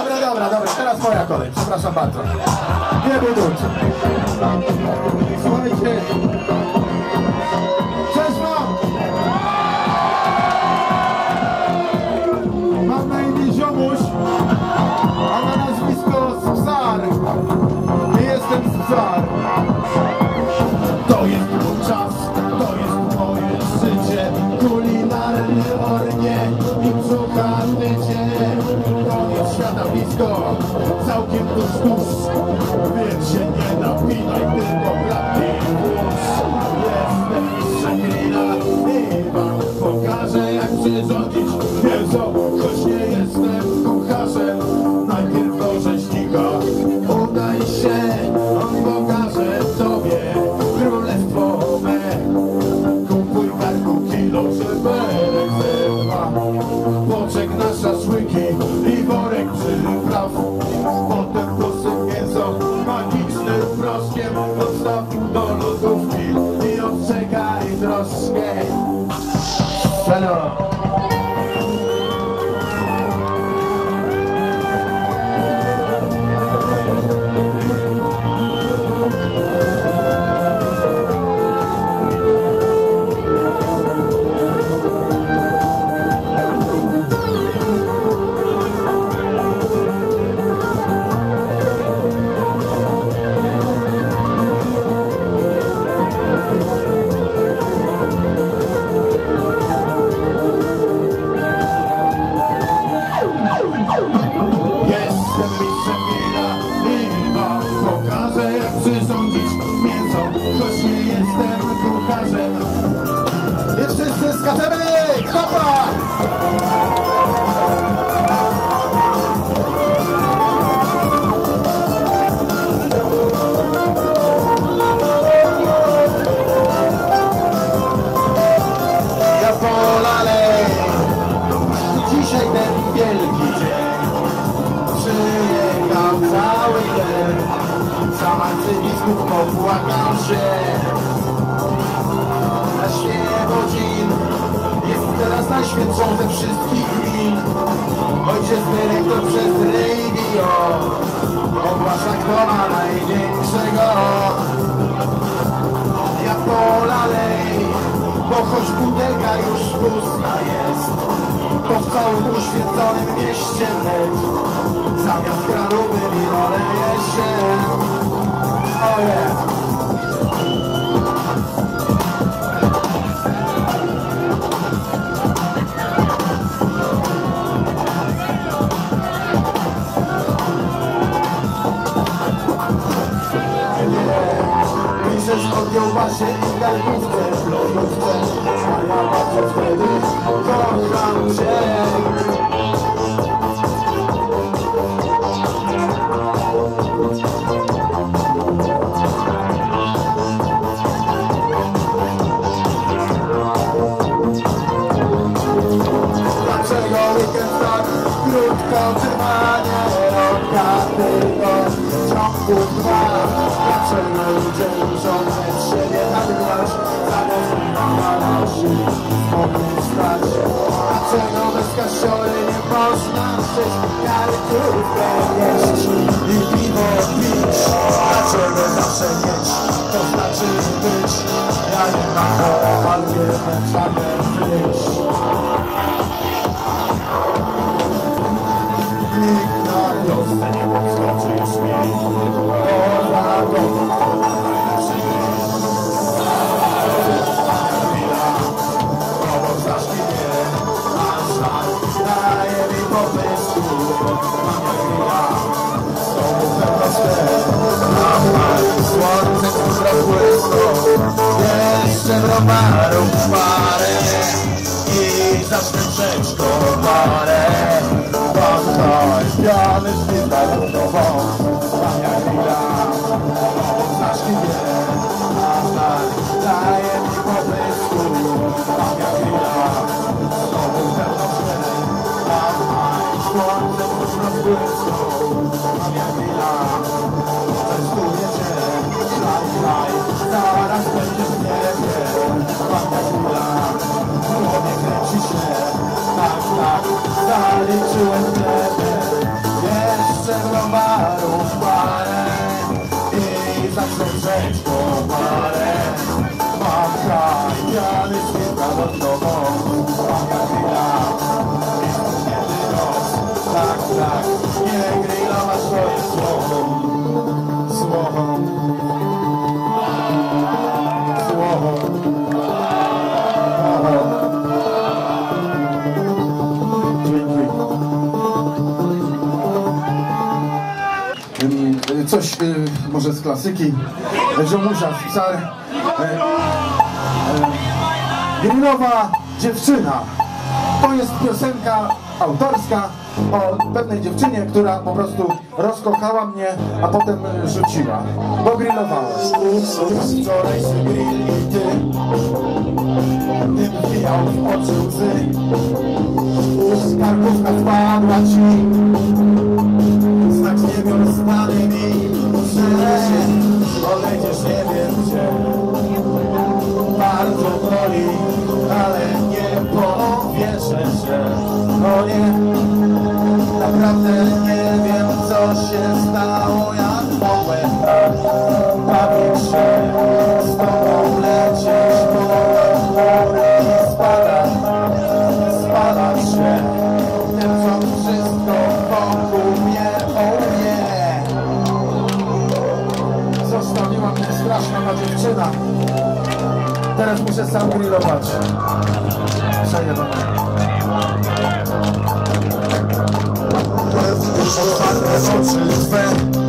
Dobra, dobra, dobra, teraz moja kolej, przepraszam bardzo. Nie budujcie. Słuchajcie. Cześć! Mam na imię Ziomuś, a na nazwisko Spsar. Nie jestem Spsar. Udaj się, najświętszą ze wszystkich gmin Ojciec dyrektor przez radio Ogłasza kto ma największego Ja polalej Bo choć butelka już pusta jest To w całym uświeconym mieście lecz Zamiast kraluby wino leje się. Oh yeah. I garbówce w lodówce A ja Mieć. To znaczy być Ja nie mam o algierę żaden być Nikt na wiosnę nie podskoczy już mi domem Browarów parę I zacznę przeć komorę Spotkaj, piany śpiewają nową Tania chwila, znaczki wie tak daje mi pomysłu Tania chwila, znowu A tak, słońce już rozbłysło Tania chwila, częstuję cię Szlaj, szlaj, zaraz I'm not knock, started to Coś y, może z klasyki Żołmusza Spisar Grillowa dziewczyna. To jest piosenka autorska o pewnej dziewczynie, która po prostu rozkochała mnie, a potem rzuciła. Bo grillowała. Wczoraj się grill i ty Tym wbijał w oczy łzy. Karkówka spadła ci Teraz muszę sam grillować Przejebane Otwarte oczy